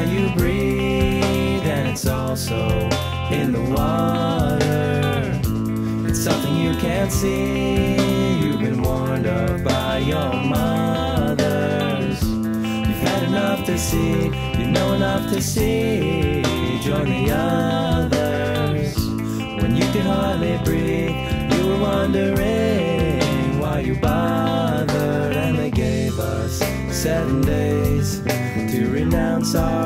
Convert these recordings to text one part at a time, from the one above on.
air you breathe, and it's also in the water. It's something you can't see. You've been warned of by your mothers. You've had enough to see, you know enough to see. Join the others. When you could hardly breathe, you were wondering why you bothered, and they gave us seven days to renounce our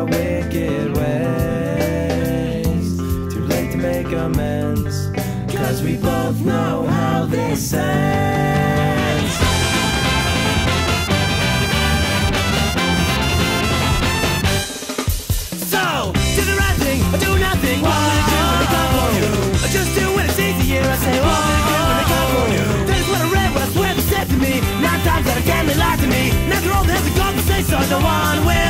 amends, cause we both know how this ends. So, do the right thing or do nothing. What will you do when they come for you? Or just do when it's easier. I say, what will you do when they come for you? That is what I read, what I swear they said to me. Nine times out of ten they lied to me. They're all there's a God to say so. No one will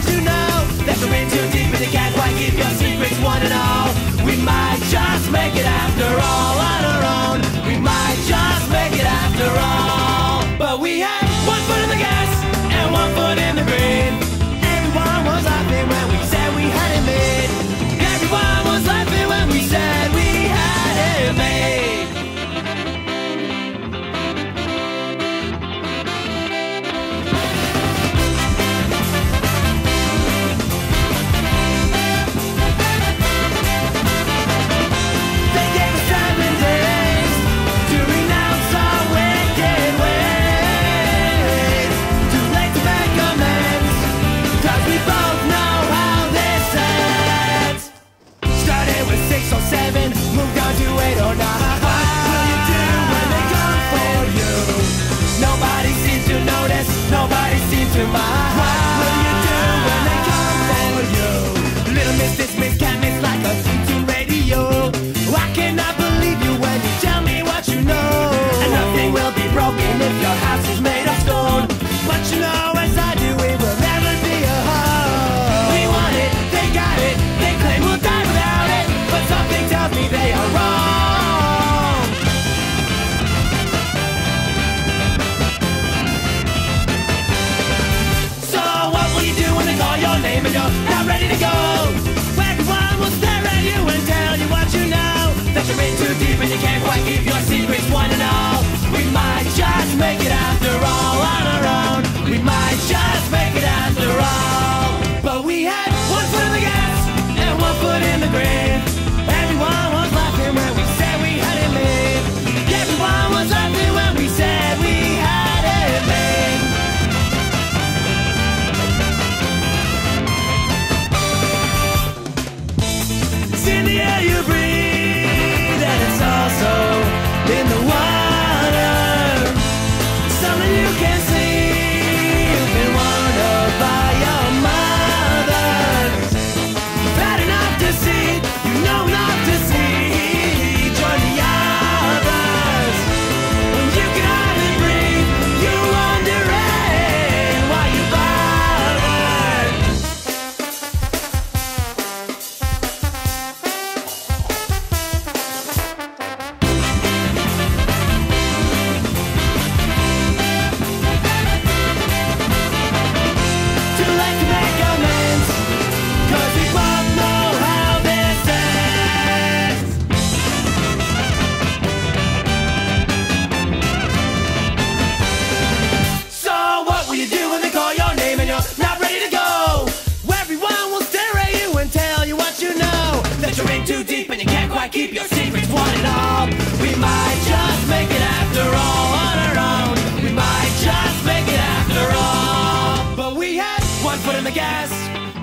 tell you know. That you're in too deep and you can't quite keep your secrets one and all. We might just make it after all on our own. We might just make it after all. But we had one foot in the gas and one foot in the green. Keep your secrets one and all. We might just make it after all on our own. We might just make it after all. But we had one foot in the gas and one foot in the grave. Everyone was laughing when we said we had it made. Everyone was laughing when we said we had it made. It's in the air deep and you can't quite keep your secrets one and all. We might just make it after all on our own. We might just make it after all. But we had one foot in the gas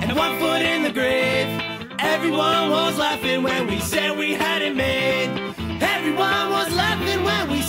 and one foot in the grave. Everyone was laughing when we said we had it made. Everyone was laughing when we